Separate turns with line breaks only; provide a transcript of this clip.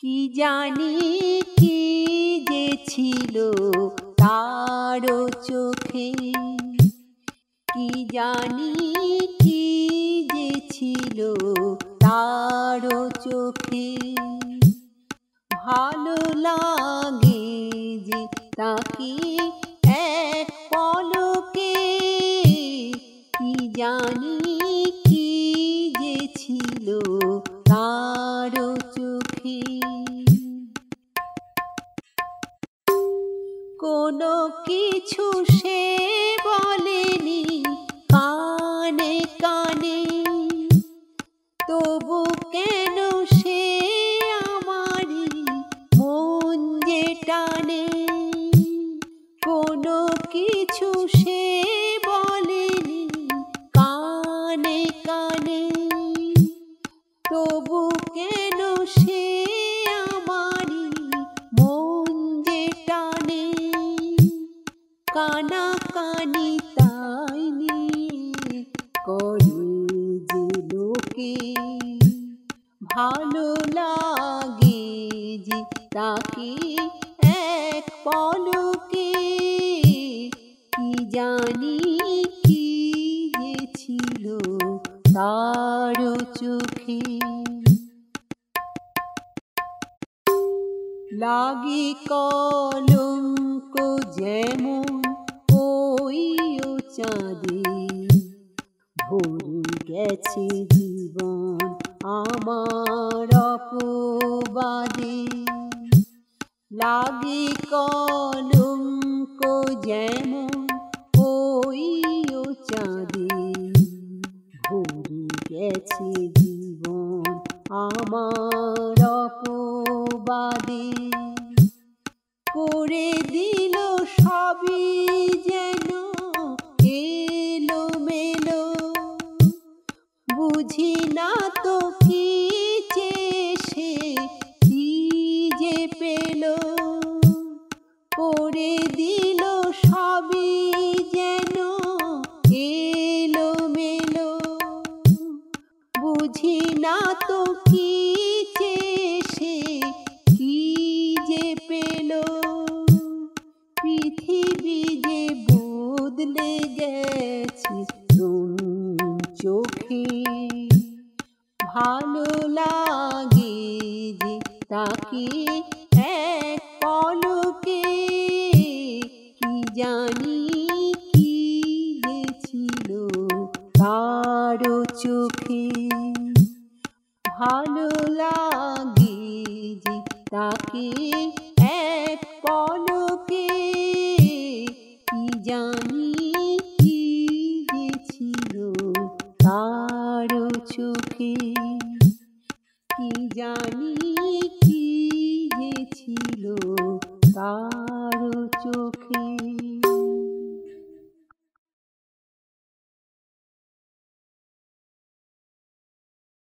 কি জানি কি যে ছিল তারও চোখে? কি জানি কি যে ছিল তারও চোখে? ভালো লাগে যে তাকে এক পলকে। কি জানি কোনো কিছু সে বলেনি, কানে কানে। তবু কেন সে আমারই মন যে টানে? কোনো কিছু সে বলেনি, কানে কানে। তবু কেন সে কানা কানি তাই নিয়ে করে যে লোকে। ভালো লাগে যে তাকে এক পলকে। কি জানি কি যে ছিল তার চোখে। লাগি কলঙ্ক যেমন ওই ও চাঁদে। ভরে গেছে জীবন আমার অপবাদে। লাগে কলঙ্ক যেমন ওই ও চাঁদে। ভরে গেছে জীবন আমার অপবাদে। করে দিল সবই বুঝি না তো কি সে, কি যে পেল? করে দিল সবই যেন এলো মেলো বুঝি না তো কি সে, কি যে পেল? পৃথিবী যে বদলে গেছে চোখে ভালো লাগে যে তাকে এক পলকে, কি জানি কি ছিল তারও চোখে। ভালো লাগে যে তাকে এক পলকে, কি জানি কি ছিল তারও চোখে। কি